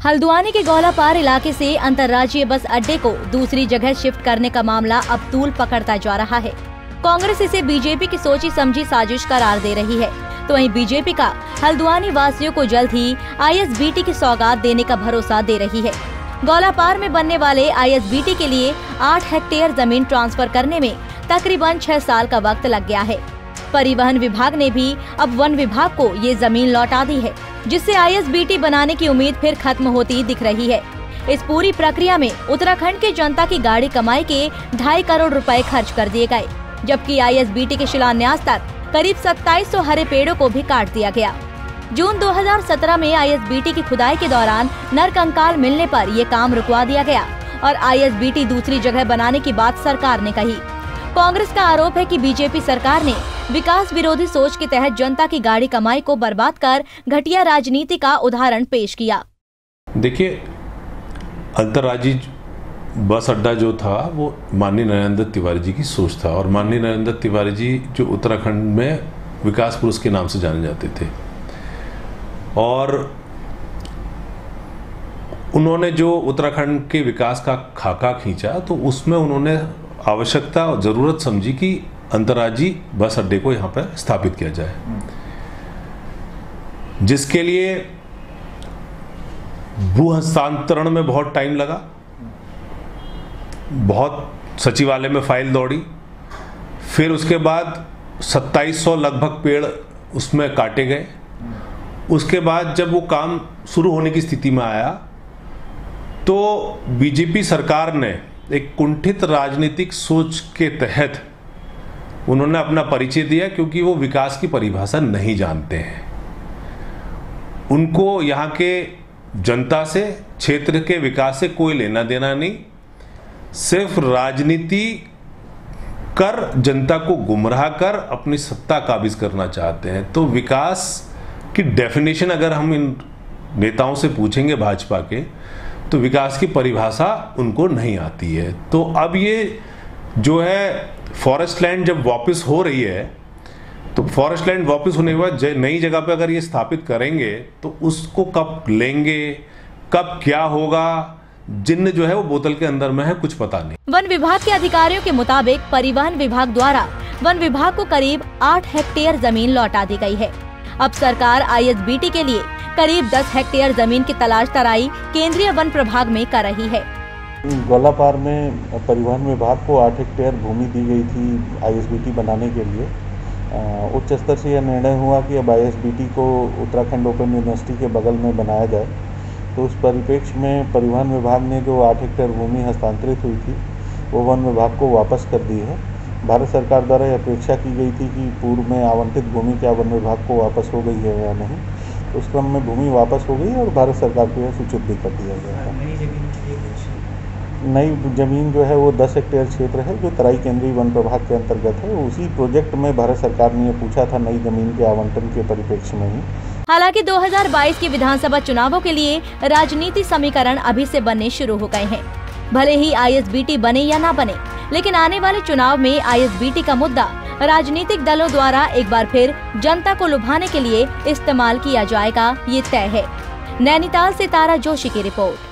हल्द्वानी के गौलापार इलाके से अंतर्राज्यीय बस अड्डे को दूसरी जगह शिफ्ट करने का मामला अब तूल पकड़ता जा रहा है। कांग्रेस इसे बीजेपी की सोची समझी साजिश करार दे रही है। तो वहीं बीजेपी का हल्द्वानी वासियों को जल्द ही आईएसबीटी की सौगात देने का भरोसा दे रही है। गौलापार में बनने वाले आईएसबीटी के लिए आठ हेक्टेयर ज़मीन ट्रांसफ़र करने में तकरीबन छह साल का वक्त लग गया है। परिवहन विभाग ने भी अब वन विभाग को ये ज़मीन लौटा दी है। जिससे आईएसबीटी बनाने की उम्मीद फिर खत्म होती दिख रही है। इस पूरी प्रक्रिया में उत्तराखंड के जनता की गाड़ी कमाई के ढाई करोड़ रुपए खर्च कर दिए गए, जबकि आईएसबीटी के शिलान्यास तक करीब 2700 हरे पेड़ों को भी काट दिया गया। जून 2017 में आईएसबीटी की खुदाई के दौरान नर कंकाल मिलने पर ये काम रुकवा दिया गया और आईएसबीटी दूसरी जगह बनाने की बात सरकार ने कही। कांग्रेस का आरोप है कि बीजेपी सरकार ने विकास विरोधी सोच के तहत जनता की गाड़ी कमाई को बर्बाद कर घटिया राजनीति का उदाहरण पेश किया। देखिए अंतर्राज्यीय बस अड्डा जो था, वो माननीय नरेंद्र तिवारी जी की सोच था और माननीय नरेंद्र तिवारी जी जो उत्तराखंड में विकास पुरुष के नाम से जाने जाते थे। और उन्होंने जो उत्तराखंड के विकास का खाका खींचा तो उसमें उन्होंने आवश्यकता और ज़रूरत समझी कि अंतर्राज्यीय बस अड्डे को यहाँ पर स्थापित किया जाए। जिसके लिए भू हस्तांतरण में बहुत टाइम लगा। बहुत सचिवालय में फ़ाइल दौड़ी। फिर उसके बाद 2700 लगभग पेड़ उसमें काटे गए। उसके बाद जब वो काम शुरू होने की स्थिति में आया तो बीजेपी सरकार ने एक कुंठित राजनीतिक सोच के तहत उन्होंने अपना परिचय दिया क्योंकि वो विकास की परिभाषा नहीं जानते हैं। उनको यहाँ के जनता से, क्षेत्र के विकास से कोई लेना देना नहीं, सिर्फ़ राजनीति कर, जनता को गुमराह कर अपनी सत्ता काबिज करना चाहते हैं। तो विकास की डेफिनेशन अगर हम इन नेताओं से पूछेंगे भाजपा के तो विकास की परिभाषा उनको नहीं आती है। तो अब ये जो है फॉरेस्ट लैंड जब वापस हो रही है तो फॉरेस्ट लैंड वापस होने के बाद नई जगह पे अगर ये स्थापित करेंगे तो उसको कब लेंगे, कब क्या होगा जिन्न जो है वो बोतल के अंदर में है, कुछ पता नहीं। वन विभाग के अधिकारियों के मुताबिक परिवहन विभाग द्वारा वन विभाग को करीब आठ हेक्टेयर ज़मीन लौटा दी गई है। अब सरकार आईएसबीटी के लिए करीब 10 हेक्टेयर ज़मीन की तलाश तराई केंद्रीय वन प्रभाग में कर रही है। गोलापार में, परिवहन विभाग को आठ हेक्टेयर भूमि दी गई थी आईएसबीटी बनाने के लिए। उच्च स्तर से यह निर्णय हुआ कि अब आईएसबीटी को उत्तराखंड ओपन यूनिवर्सिटी के बगल में बनाया जाए। तो उस परिप्रेक्ष्य में परिवहन विभाग ने जो आठ हेक्टेयर भूमि हस्तांतरित हुई थी, वो वन विभाग को वापस कर दी है। भारत सरकार द्वारा यह अपेक्षा की गई थी कि पूर्व में आवंटित भूमि क्या वन विभाग को वापस हो गई है या नहीं। उस क्रम में भूमि वापस हो गई और भारत सरकार को यह सूचित भी कर दिया गया है नई ज़मीन जो है वो 10 हेक्टेयर क्षेत्र है, जो तराई केंद्रीय वन प्रभाग के अंतर्गत है। उसी प्रोजेक्ट में भारत सरकार ने पूछा था नई ज़मीन के आवंटन के परिप्रेक्ष्य में ही। हालाँकि 2022 के विधानसभा चुनावों के लिए राजनीति समीकरण अभी से बनने शुरू हो गए हैं। भले ही आईएसबीटी बने या ना बने, लेकिन आने वाले चुनाव में आईएसबीटी का मुद्दा राजनीतिक दलों द्वारा एक बार फिर जनता को लुभाने के लिए इस्तेमाल किया जाएगा, ये तय है। नैनीताल से तारा जोशी की रिपोर्ट।